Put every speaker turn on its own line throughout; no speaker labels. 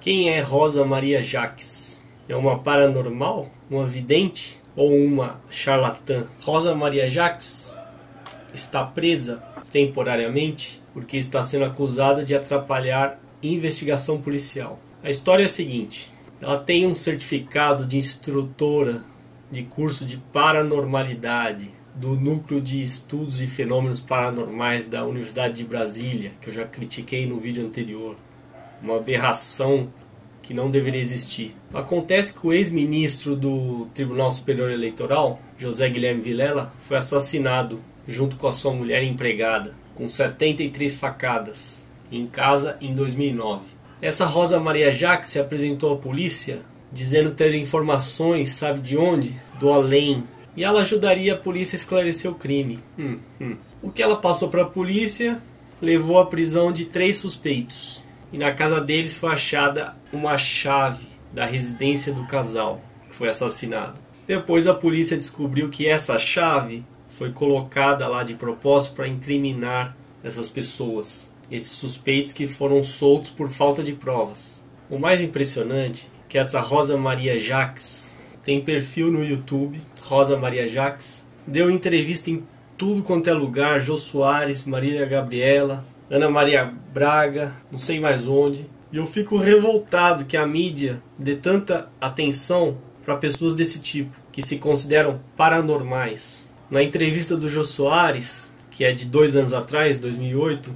Quem é Rosa Maria Jacques? É uma paranormal? Uma vidente? Ou uma charlatã? Rosa Maria Jacques está presa temporariamente porque está sendo acusada de atrapalhar investigação policial. A história é a seguinte: ela tem um certificado de instrutora de curso de paranormalidade do Núcleo de Estudos e Fenômenos Paranormais da Universidade de Brasília, que eu já critiquei no vídeo anterior. Uma aberração que não deveria existir. Acontece que o ex-ministro do Tribunal Superior Eleitoral, José Guilherme Vilela, foi assassinado junto com a sua mulher empregada, com 73 facadas, em casa em 2009. Essa Rosa Maria Jacques se apresentou à polícia dizendo ter informações, sabe de onde? Do além. E ela ajudaria a polícia a esclarecer o crime. Hum, hum. O que ela passou para a polícia levou à prisão de três suspeitos. E na casa deles foi achada uma chave da residência do casal que foi assassinado. Depois a polícia descobriu que essa chave foi colocada lá de propósito para incriminar essas pessoas, esses suspeitos que foram soltos por falta de provas. O mais impressionante é que essa Rosa Maria Jacques tem perfil no YouTube, Rosa Maria Jacques, deu entrevista em tudo quanto é lugar, Jô Soares, Marília Gabriela, Ana Maria Braga, não sei mais onde. E eu fico revoltado que a mídia dê tanta atenção para pessoas desse tipo, que se consideram paranormais. Na entrevista do Jô Soares, que é de dois anos atrás, 2008,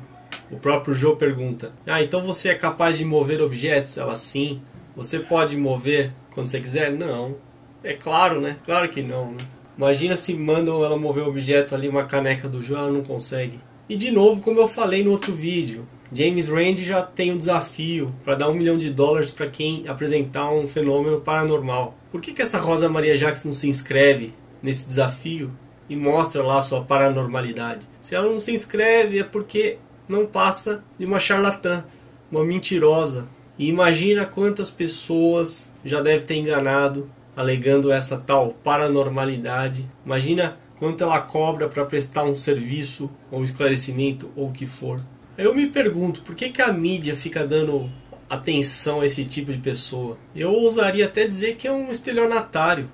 o próprio Jô pergunta: Ah, então você é capaz de mover objetos? Ela sim. Você pode mover quando você quiser? Não. É claro, né? Claro que não, né? Imagina se mandam ela mover o objeto ali, uma caneca do Jô, ela não consegue. E de novo, como eu falei no outro vídeo, James Rand já tem um desafio para dar um milhão de dólares para quem apresentar um fenômeno paranormal. Por que, que essa Rosa Maria Jacques não se inscreve nesse desafio e mostra lá sua paranormalidade? Se ela não se inscreve é porque não passa de uma charlatã, uma mentirosa. E imagina quantas pessoas já deve ter enganado alegando essa tal paranormalidade. Imagina quanto ela cobra para prestar um serviço ou esclarecimento ou o que for. Eu me pergunto por que, que a mídia fica dando atenção a esse tipo de pessoa. Eu ousaria até dizer que é um estelionatário.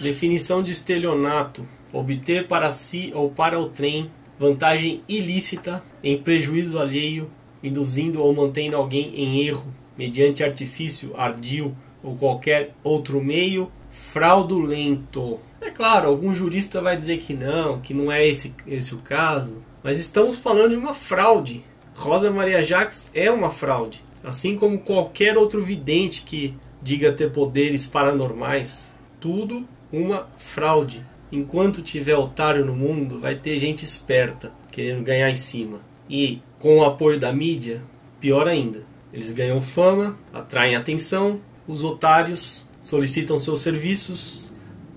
Definição de estelionato: obter para si ou para o trem vantagem ilícita em prejuízo alheio, induzindo ou mantendo alguém em erro mediante artifício ardil ou qualquer outro meio fraudulento. Claro, algum jurista vai dizer que não, que não é esse, esse o caso, mas estamos falando de uma fraude. Rosa Maria Jacques é uma fraude, assim como qualquer outro vidente que diga ter poderes paranormais. Tudo uma fraude. Enquanto tiver otário no mundo, vai ter gente esperta querendo ganhar em cima. E com o apoio da mídia, pior ainda. Eles ganham fama, atraem atenção, os otários solicitam seus serviços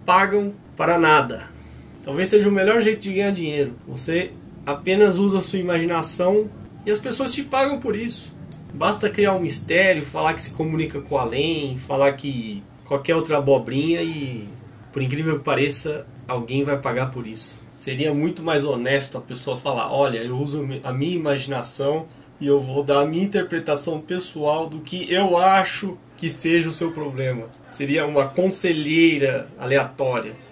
pagam para nada. Talvez seja o melhor jeito de ganhar dinheiro. Você apenas usa sua imaginação e as pessoas te pagam por isso. Basta criar um mistério, falar que se comunica com além, falar que qualquer outra abobrinha e, por incrível que pareça, alguém vai pagar por isso. Seria muito mais honesto a pessoa falar: olha, eu uso a minha imaginação e eu vou dar a minha interpretação pessoal do que eu acho que seja o seu problema. Seria uma conselheira aleatória.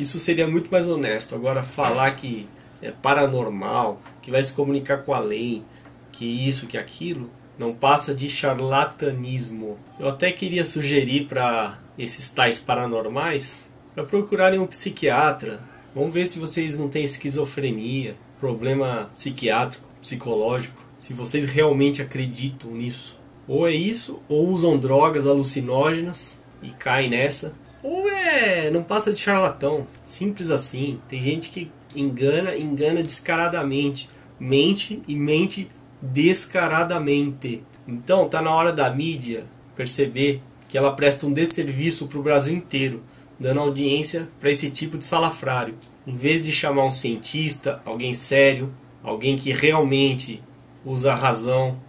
Isso seria muito mais honesto. Agora, falar que é paranormal, que vai se comunicar com a lei, que isso, que aquilo, não passa de charlatanismo. Eu até queria sugerir para esses tais paranormais para procurarem um psiquiatra. Vamos ver se vocês não têm esquizofrenia, problema psiquiátrico, psicológico, se vocês realmente acreditam nisso. Ou é isso, ou usam drogas alucinógenas e caem nessa. Ou é. não passa de charlatão. Simples assim. Tem gente que engana, engana descaradamente. Mente e mente descaradamente. Então tá na hora da mídia perceber que ela presta um desserviço para o Brasil inteiro, dando audiência para esse tipo de salafrário. Em vez de chamar um cientista, alguém sério, alguém que realmente usa a razão,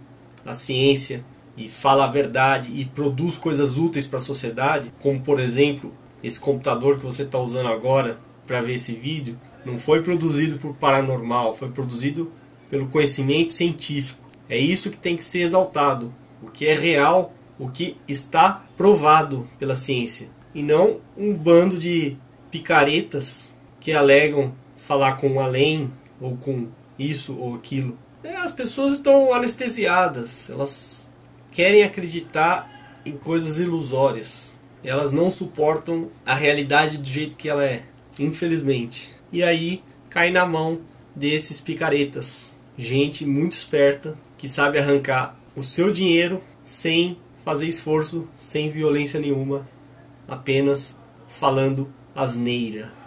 a ciência e fala a verdade e produz coisas úteis para a sociedade, como por exemplo esse computador que você está usando agora para ver esse vídeo, não foi produzido por paranormal, foi produzido pelo conhecimento científico. É isso que tem que ser exaltado. O que é real, o que está provado pela ciência e não um bando de picaretas que alegam falar com além ou com isso ou aquilo. É, as pessoas estão anestesiadas, elas querem acreditar em coisas ilusórias. Elas não suportam a realidade do jeito que ela é, infelizmente. E aí cai na mão desses picaretas, gente muito esperta que sabe arrancar o seu dinheiro sem fazer esforço, sem violência nenhuma, apenas falando asneira.